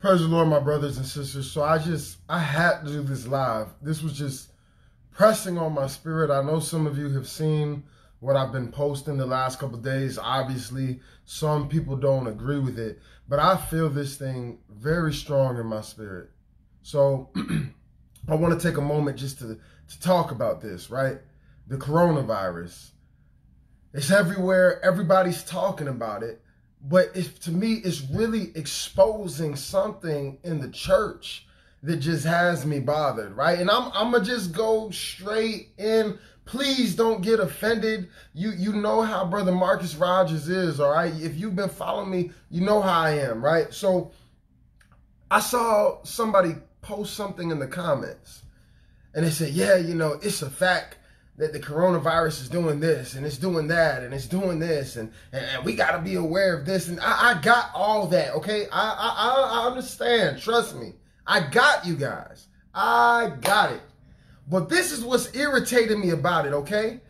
Praise the Lord, my brothers and sisters. So I just, I had to do this live. This was just pressing on my spirit. I know some of you have seen what I've been posting the last couple days. Obviously, some people don't agree with it, but I feel this thing very strong in my spirit. So I want to take a moment just to, to talk about this, right? The coronavirus. It's everywhere. Everybody's talking about it but if to me it's really exposing something in the church that just has me bothered right? And i'm i'm gonna just go straight in. Please don't get offended. You you know how brother marcus rogers is all right? If you've been following me you know how i am right? So i saw somebody post something in the comments and they said yeah you know it's a fact that the coronavirus is doing this and it's doing that and it's doing this and, and, and we got to be aware of this and I, I got all that okay? I, I I understand trust me. I got you guys. I got it. But this is what's irritating me about it okay?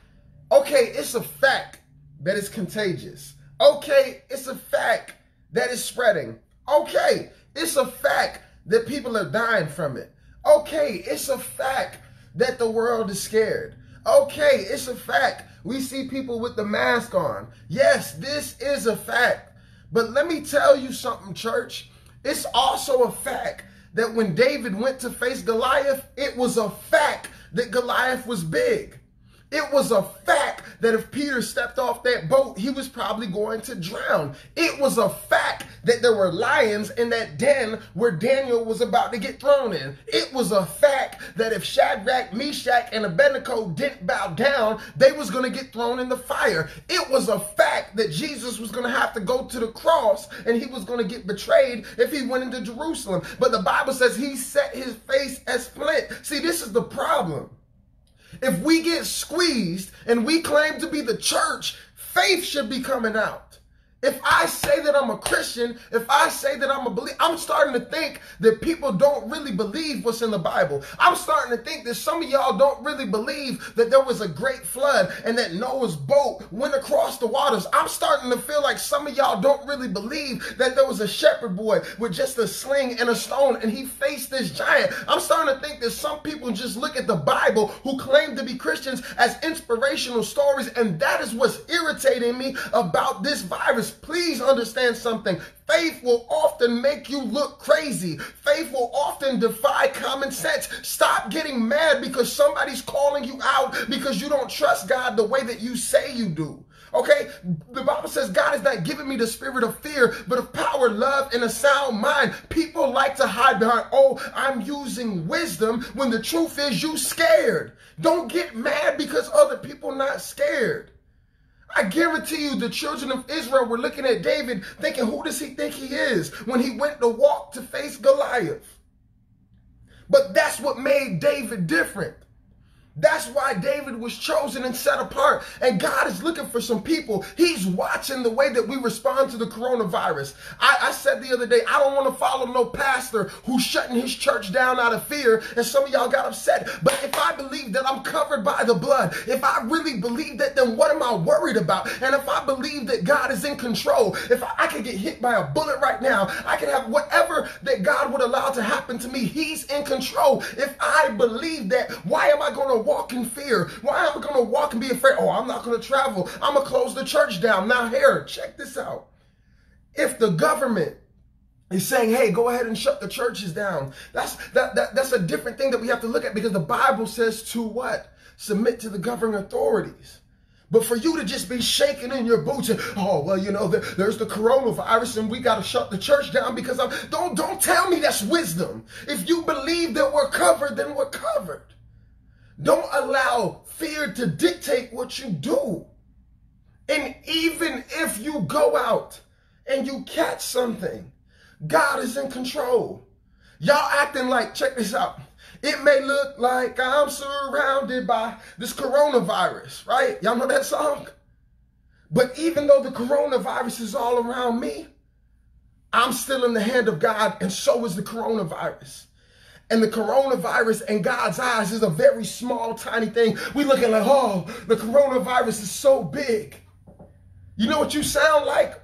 Okay it's a fact that it's contagious. Okay it's a fact that it's spreading. Okay it's a fact that people are dying from it. Okay it's a fact that the world is scared Okay, it's a fact. We see people with the mask on. Yes, this is a fact. But let me tell you something, church. It's also a fact that when David went to face Goliath, it was a fact that Goliath was big. It was a fact that if Peter stepped off that boat, he was probably going to drown. It was a fact that there were lions in that den where Daniel was about to get thrown in. It was a fact that if Shadrach, Meshach, and Abednego didn't bow down, they was going to get thrown in the fire. It was a fact that Jesus was going to have to go to the cross and he was going to get betrayed if he went into Jerusalem. But the Bible says he set his face as flint. See, this is the problem. If we get squeezed and we claim to be the church, faith should be coming out. If I say that I'm a Christian, if I say that I'm a believer, I'm starting to think that people don't really believe what's in the Bible. I'm starting to think that some of y'all don't really believe that there was a great flood and that Noah's boat went across the waters. I'm starting to feel like some of y'all don't really believe that there was a shepherd boy with just a sling and a stone and he faced this giant. I'm starting to think that some people just look at the Bible who claim to be Christians as inspirational stories and that is what's irritating me about this virus please understand something. Faith will often make you look crazy. Faith will often defy common sense. Stop getting mad because somebody's calling you out because you don't trust God the way that you say you do. Okay, the Bible says God has not given me the spirit of fear, but of power, love, and a sound mind. People like to hide behind, oh, I'm using wisdom when the truth is you scared. Don't get mad because other people not scared. I guarantee you the children of Israel were looking at David thinking, who does he think he is when he went to walk to face Goliath? But that's what made David different. That's why David was chosen and set apart. And God is looking for some people. He's watching the way that we respond to the coronavirus. I, I said the other day, I don't want to follow no pastor who's shutting his church down out of fear. And some of y'all got upset. But if I believe that I'm covered by the blood, if I really believe that, then what am I worried about? And if I believe that God is in control, if I, I could get hit by a bullet right now, I could have whatever that God would allow to happen to me. He's in control. If I believe that, why am I going to walk in fear? Why am I going to walk and be afraid? Oh, I'm not going to travel. I'm going to close the church down. Now, here, check this out. If the government is saying, hey, go ahead and shut the churches down, that's, that, that, that's a different thing that we have to look at because the Bible says to what? Submit to the governing authorities. But for you to just be shaking in your boots and, oh, well, you know, there's the coronavirus and we got to shut the church down because I'm, don't, don't tell me that's wisdom. If you believe that we're covered, then we're covered. Don't allow fear to dictate what you do. And even if you go out and you catch something, God is in control. Y'all acting like, check this out. It may look like I'm surrounded by this coronavirus, right? Y'all know that song? But even though the coronavirus is all around me, I'm still in the hand of God, and so is the coronavirus. And the coronavirus in God's eyes is a very small, tiny thing. We looking like, oh, the coronavirus is so big. You know what you sound like?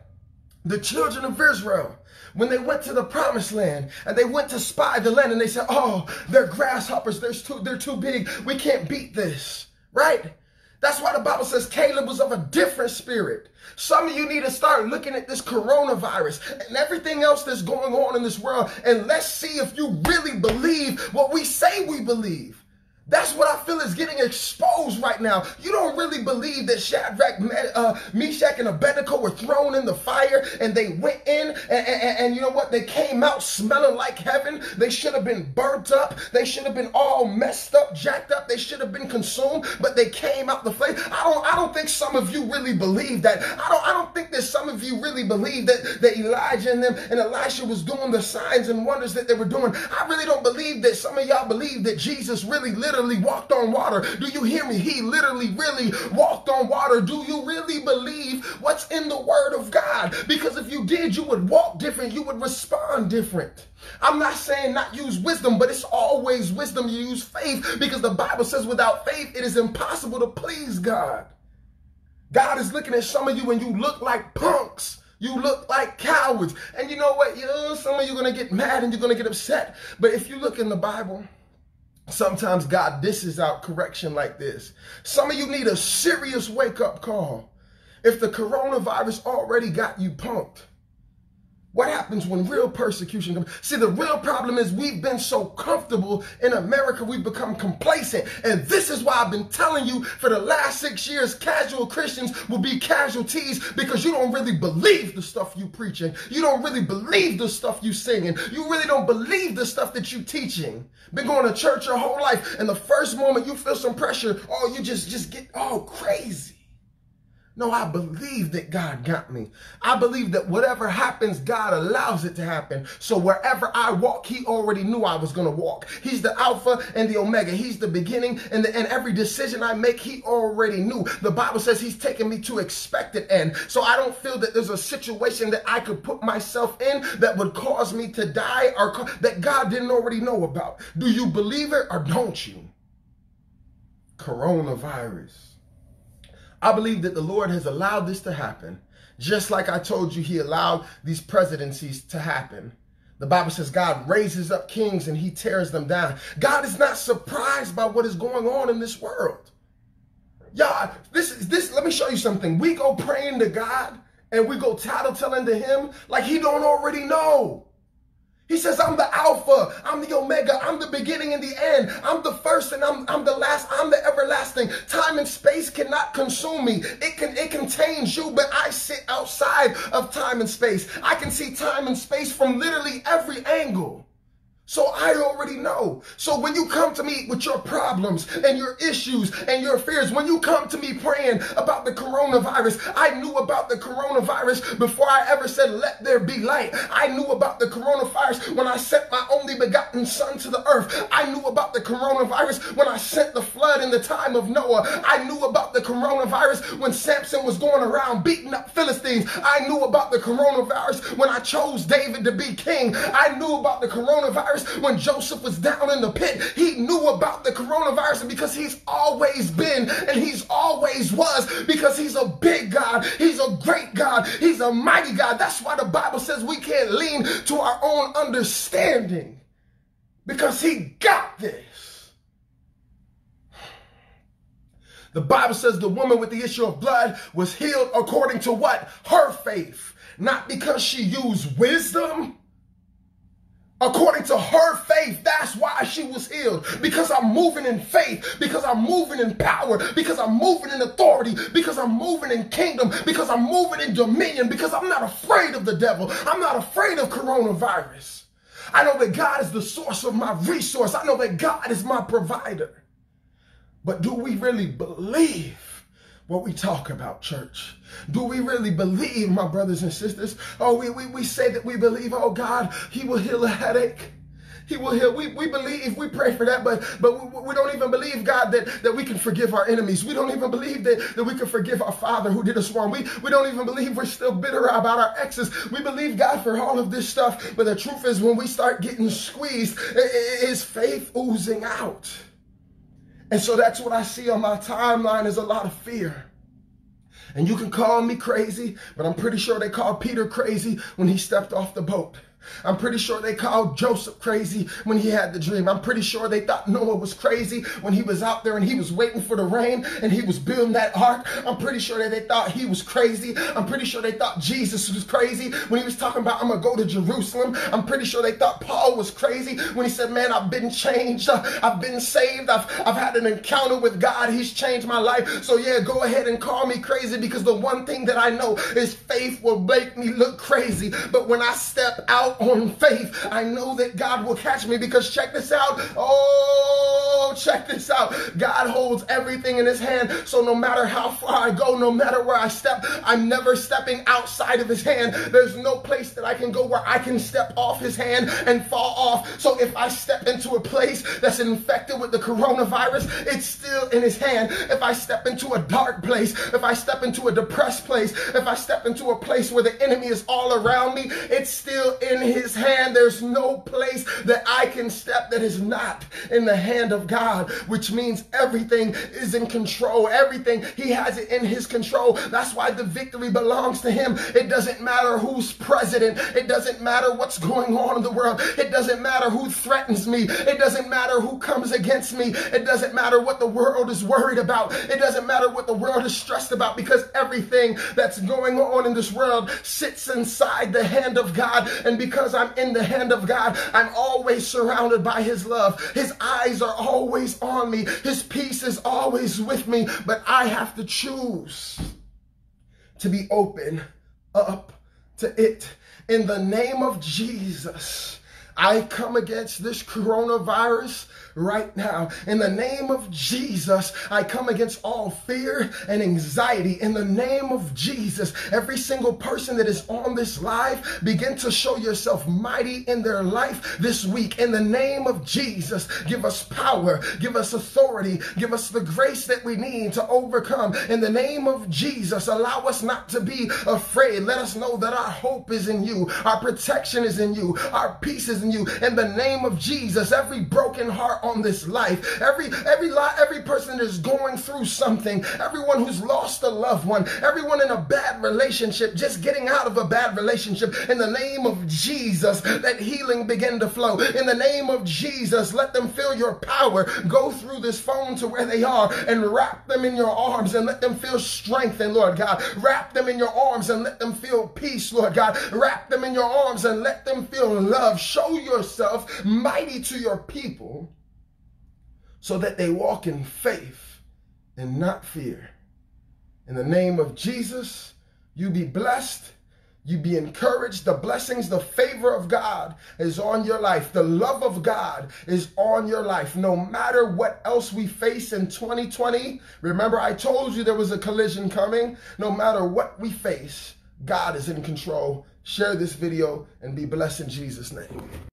The children of Israel, when they went to the promised land and they went to spy the land and they said, oh, they're grasshoppers. They're too, they're too big. We can't beat this, right? That's why the Bible says Caleb was of a different spirit. Some of you need to start looking at this coronavirus and everything else that's going on in this world and let's see if you really believe what we say we believe. That's what I feel is getting exposed right now. You don't really believe that Shadrach, uh, Meshach, and Abednego were thrown in the fire and they went in and, and, and, you know what? They came out smelling like heaven. They should have been burnt up. They should have been all messed up, jacked up. They should have been consumed, but they came out the flame. I don't, I don't think some of you really believe that. I don't, I don't think that some of you really believe that, that Elijah and them and Elisha was doing the signs and wonders that they were doing. I really don't believe that some of y'all believe that Jesus really lived literally walked on water. Do you hear me? He literally, really walked on water. Do you really believe what's in the word of God? Because if you did, you would walk different. You would respond different. I'm not saying not use wisdom, but it's always wisdom. You use faith because the Bible says without faith, it is impossible to please God. God is looking at some of you and you look like punks. You look like cowards. And you know what? You know, some of you are going to get mad and you're going to get upset. But if you look in the Bible, Sometimes God dishes out correction like this. Some of you need a serious wake up call. If the coronavirus already got you punked, what happens when real persecution comes? See, the real problem is we've been so comfortable in America, we've become complacent. And this is why I've been telling you for the last six years, casual Christians will be casualties because you don't really believe the stuff you preaching. You don't really believe the stuff you singing. You really don't believe the stuff that you teaching. Been going to church your whole life. And the first moment you feel some pressure, oh, you just, just get all crazy. No, I believe that God got me. I believe that whatever happens, God allows it to happen. So wherever I walk, he already knew I was going to walk. He's the Alpha and the Omega. He's the beginning and the. Every decision I make, he already knew. The Bible says he's taken me to expected end. So I don't feel that there's a situation that I could put myself in that would cause me to die or that God didn't already know about. Do you believe it or don't you? Coronavirus. I believe that the Lord has allowed this to happen. Just like I told you, he allowed these presidencies to happen. The Bible says God raises up kings and he tears them down. God is not surprised by what is going on in this world. Y'all, this is this. Let me show you something. We go praying to God and we go tattletelling to him like he don't already know. He says, I'm the Alpha, I'm the Omega, I'm the beginning and the end. I'm the first and I'm, I'm the last, I'm the everlasting. Time and space cannot consume me. It can it contains you, but I sit outside of time and space. I can see time and space from literally every angle. So I already know. So when you come to me with your problems and your issues and your fears, when you come to me praying about the coronavirus, I knew about the coronavirus before I ever said, let there be light. I knew about the coronavirus when I sent my only begotten son to the earth. I knew about the coronavirus when I sent the flood in the time of Noah. I knew about the coronavirus when Samson was going around beating up Philistines. I knew about the coronavirus when I chose David to be king. I knew about the coronavirus coronavirus when Joseph was down in the pit. He knew about the coronavirus because he's always been and he's always was because he's a big God. He's a great God. He's a mighty God. That's why the Bible says we can't lean to our own understanding because he got this. The Bible says the woman with the issue of blood was healed according to what? Her faith. Not because she used wisdom According to her faith, that's why she was healed. Because I'm moving in faith, because I'm moving in power, because I'm moving in authority, because I'm moving in kingdom, because I'm moving in dominion, because I'm not afraid of the devil. I'm not afraid of coronavirus. I know that God is the source of my resource. I know that God is my provider. But do we really believe what we talk about, church? Do we really believe, my brothers and sisters? Oh, we, we, we say that we believe, oh God, he will heal a headache. He will heal. We, we believe, we pray for that, but but we, we, don't even believe, God, that, that we can forgive our enemies. We don't even believe that, that we can forgive our father who did us wrong. We, we don't even believe we're still bitter about our exes. We believe, God, for all of this stuff. But the truth is, when we start getting squeezed, is faith oozing out. And so that's what I see on my timeline is a lot of fear. And you can call me crazy, but I'm pretty sure they called Peter crazy when he stepped off the boat. I'm pretty sure they called Joseph crazy when he had the dream. I'm pretty sure they thought Noah was crazy when he was out there and he was waiting for the rain and he was building that ark. I'm pretty sure that they thought he was crazy. I'm pretty sure they thought Jesus was crazy when he was talking about, I'm going to go to Jerusalem. I'm pretty sure they thought Paul was crazy when he said, man, I've been changed. Uh, I've been saved. I've, I've had an encounter with God. He's changed my life. So yeah, go ahead and call me crazy because the one thing that I know is faith will make me look crazy. But when I step out on faith, I know that God will catch me because check this out. Oh, check this out. God holds everything in his hand. So no matter how far I go, no matter where I step, I'm never stepping outside of his hand. There's no place that I can go where I can step off his hand and fall off. So if I step into a place that's infected with the coronavirus, it's still in his hand. If I step into a dark place, if I step into a depressed place, if I step into a place where the enemy is all around me, it's still in his hand. There's no place that I can step that is not in the hand of God, which means everything is in control. Everything, he has it in his control. That's why the victory belongs to him. It doesn't matter who's president. It doesn't matter what's going on in the world. It doesn't matter who threatens me. It doesn't matter who comes against me. It doesn't matter what the world is worried about. It doesn't matter what the world is stressed about because everything that's going on in this world sits inside the hand of God. And because I'm in the hand of God, I'm always surrounded by his love. His eyes are always on me. His peace is always with me. But I have to choose to be open up to it. In the name of Jesus, I come against this coronavirus right now. In the name of Jesus, I come against all fear and anxiety. In the name of Jesus, every single person that is on this live, begin to show yourself mighty in their life this week. In the name of Jesus, give us power, give us authority, give us the grace that we need to overcome. In the name of Jesus, allow us not to be afraid. Let us know that our hope is in you, our protection is in you, our peace is in you. In the name of Jesus, every broken heart on this life. Every every every person is going through something, everyone who's lost a loved one, everyone in a bad relationship, just getting out of a bad relationship. In the name of Jesus, let healing begin to flow. In the name of Jesus, let them feel your power. Go through this phone to where they are and wrap them in your arms and let them feel strength. And Lord God. Wrap them in your arms and let them feel peace, Lord God. Wrap them in your arms and let them feel love. Show yourself mighty to your people so that they walk in faith and not fear. In the name of Jesus, you be blessed. You be encouraged. The blessings, the favor of God is on your life. The love of God is on your life. No matter what else we face in 2020, remember I told you there was a collision coming. No matter what we face, God is in control. Share this video and be blessed in Jesus' name.